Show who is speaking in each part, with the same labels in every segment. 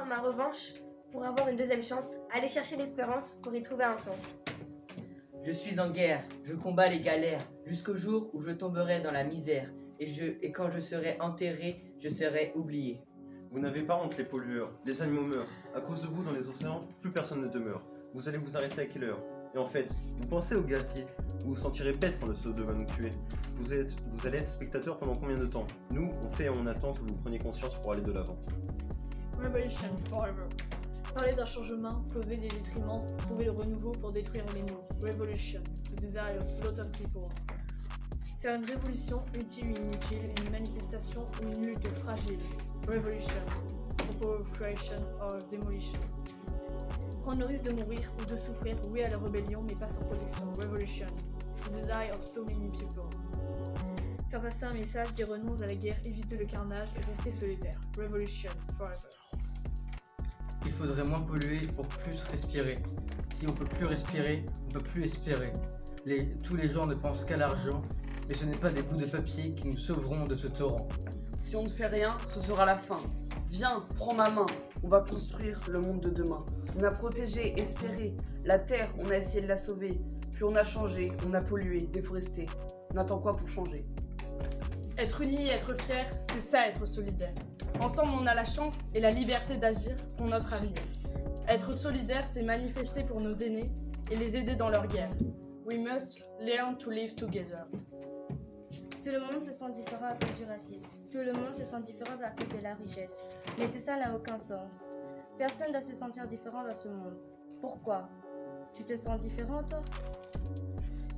Speaker 1: prendre ma revanche pour avoir une deuxième chance, aller chercher l'espérance pour y trouver un sens.
Speaker 2: Je suis en guerre, je combats les galères, jusqu'au jour où je tomberai dans la misère, et, je, et quand je serai enterré, je serai oublié.
Speaker 3: Vous n'avez pas honte les pollueurs, les animaux meurent. À cause de vous dans les océans, plus personne ne demeure. Vous allez vous arrêter à quelle heure? Et en fait, vous pensez au glacier Vous vous sentirez bête quand le CO2 va nous tuer. Vous, êtes, vous allez être spectateur pendant combien de temps? Nous, on fait et on attend que vous preniez conscience pour aller de l'avant.
Speaker 4: Revolution forever. Parler d'un changement, causer des détriments, trouver le renouveau pour détruire les mots. Revolution, the desire of slaughter people. Faire une révolution, utile ou inutile, une manifestation ou une lutte fragile. Revolution, the power of creation or of demolition. Prendre le risque de mourir ou de souffrir, oui à la rébellion, mais pas sans protection. Revolution, the desire of so many people. Faire passer un message, dire renonce à la guerre, éviter le carnage et rester solidaire. Revolution, forever.
Speaker 5: Il faudrait moins polluer pour plus respirer. Si on peut plus respirer, on peut plus espérer. Les, tous les gens ne pensent qu'à l'argent, et ce n'est pas des bouts de papier qui nous sauveront de ce torrent.
Speaker 6: Si on ne fait rien, ce sera la fin. Viens, prends ma main, on va construire le monde de demain. On a protégé, espéré. La terre, on a essayé de la sauver. Puis on a changé, on a pollué, déforesté. On attend quoi pour changer?
Speaker 4: Être unis et être fiers, c'est ça être solidaire. Ensemble, on a la chance et la liberté d'agir pour notre avenir. Être solidaire, c'est manifester pour nos aînés et les aider dans leur guerre. We must learn to live together.
Speaker 7: Tout le monde se sent différent à cause du racisme. Tout le monde se sent différent à cause de la richesse. Mais tout ça n'a aucun sens. Personne ne doit se sentir différent dans ce monde. Pourquoi? Tu te sens différent, toi?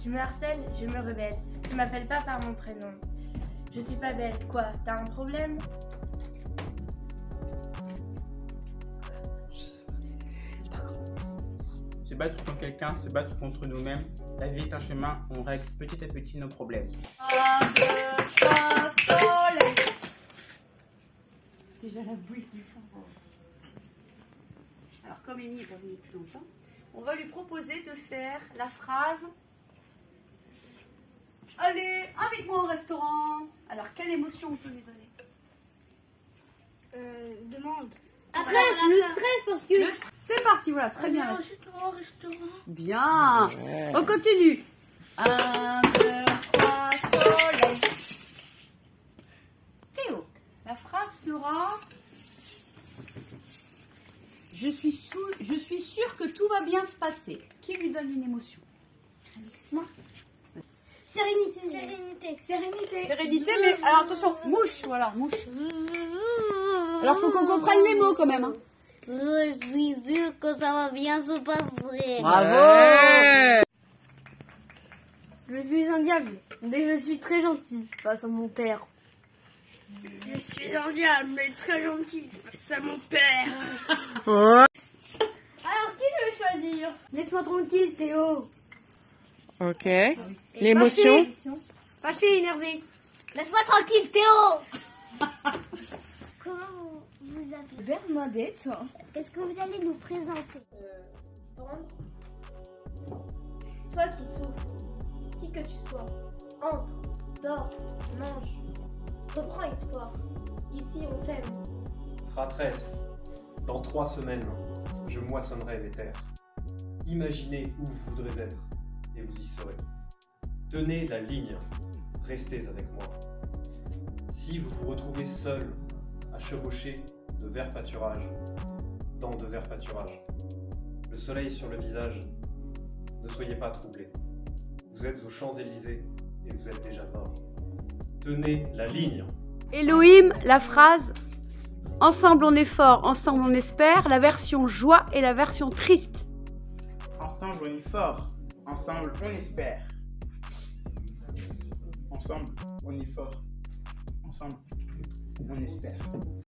Speaker 8: Tu me harcèles, je me rebelle. Tu m'appelles pas par mon prénom. Je suis pas belle. Quoi? T'as un problème?
Speaker 9: Se battre contre quelqu'un, se battre contre nous-mêmes. La vie est un chemin, on règle petit à petit nos problèmes.
Speaker 10: Déjà la bouille du fond. Alors comme Amy est pas venue depuis longtemps, on va lui proposer de faire la phrase Allez, avec moi au restaurant. Alors quelle émotion on peut lui donner?
Speaker 8: Euh, demande.
Speaker 10: Stress, le stress parce que. C'est parti, voilà, très bien. Bien. On continue. Un, deux, trois, soleil. Théo, la phrase sera je suis, sou- je suis sûre que tout va bien se passer. Qui lui donne une émotion? Moi.
Speaker 8: Sérénité. Sérénité. Sérénité.
Speaker 10: Sérénité, mais alors attention, mouche, voilà, mouche. Alors faut qu'on comprenne les mots quand même. hein.
Speaker 8: Je suis sûre que ça va bien se passer.
Speaker 10: Bravo
Speaker 8: Je suis un diable, mais je suis très gentil face à mon père. Je suis un diable, mais très gentil face à mon père. Alors qui je vais choisir? Laisse-moi tranquille, Théo.
Speaker 11: Ok. L'émotion?
Speaker 8: Fâché, Fâché, énervé. Laisse-moi tranquille, Théo. Comment vous, vous appelez
Speaker 7: Bernadette.
Speaker 8: Est-ce que vous allez nous présenter
Speaker 1: Tendre. Toi qui souffres, qui que tu sois, entre, dors, mange, reprends espoir. Ici, on t'aime.
Speaker 12: Fratresse, dans trois semaines, je moissonnerai les terres. Imaginez où vous voudrez être, et vous y serez. Tenez la ligne, restez avec moi. Si vous vous retrouvez seul à chevaucher de verts pâturages, dans de verts pâturages, le soleil sur le visage, ne soyez pas troublés. Vous êtes aux Champs-Élysées et vous êtes déjà mort. Tenez la ligne.
Speaker 10: Elohim, la phrase Ensemble on est fort, ensemble on espère, la version joie et la version triste.
Speaker 9: Ensemble, on est fort. Ensemble, on espère. Ensemble, on est fort. Ensemble, on espère.